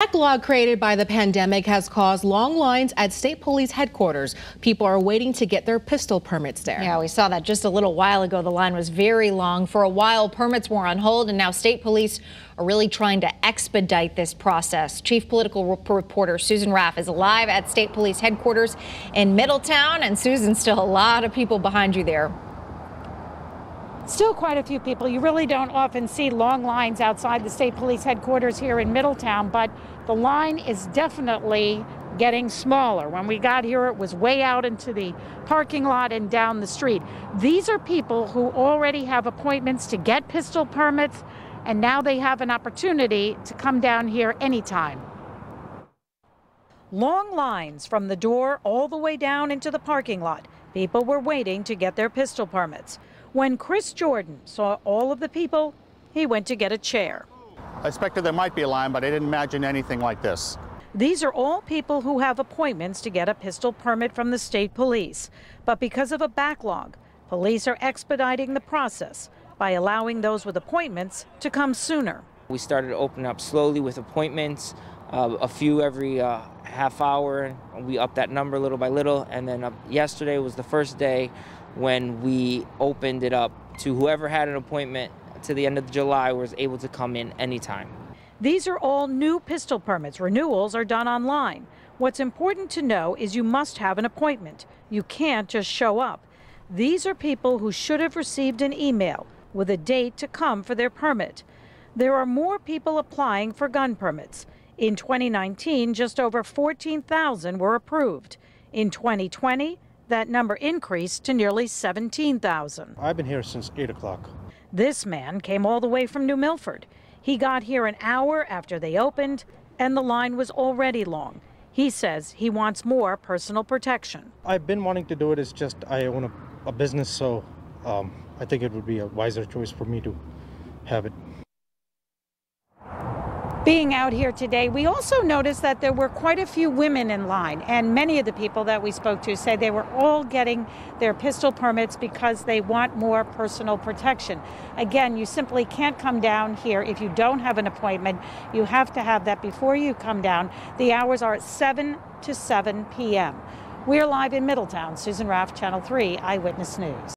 Backlog created by the pandemic has caused long lines at state police headquarters. People are waiting to get their pistol permits there. Yeah, we saw that just a little while ago. The line was very long. For a while, permits were on hold, and now state police are really trying to expedite this process. Chief Political Reporter Susan Raff is live at state police headquarters in Middletown. And Susan, still a lot of people behind you there. Still quite a few people. You really don't often see long lines outside the state police headquarters here in Middletown, but the line is definitely getting smaller. When we got here, it was way out into the parking lot and down the street. These are people who already have appointments to get pistol permits, and now they have an opportunity to come down here anytime. Long lines from the door all the way down into the parking lot. People were waiting to get their pistol permits. When Chris Jordan saw all of the people, he went to get a chair. I expected there might be a line, but I didn't imagine anything like this. These are all people who have appointments to get a pistol permit from the state police. But because of a backlog, police are expediting the process by allowing those with appointments to come sooner. We started opening up slowly with appointments, uh, a few every uh, half hour. We upped that number little by little, and then uh, yesterday was the first day when we opened it up to whoever had an appointment to the end of July was able to come in anytime. These are all new pistol permits. Renewals are done online. What's important to know is you must have an appointment. You can't just show up. These are people who should have received an email with a date to come for their permit. There are more people applying for gun permits. In 2019, just over 14,000 were approved. In 2020, that number increased to nearly 17,000. I've been here since 8 o'clock. This man came all the way from New Milford. He got here an hour after they opened, and the line was already long. He says he wants more personal protection. I've been wanting to do it. It's just I own a, a business, so um, I think it would be a wiser choice for me to have it being out here today, we also noticed that there were quite a few women in line, and many of the people that we spoke to say they were all getting their pistol permits because they want more personal protection. Again, you simply can't come down here if you don't have an appointment. You have to have that before you come down. The hours are 7 to 7 p.m. We're live in Middletown. Susan Raff, Channel 3 Eyewitness News.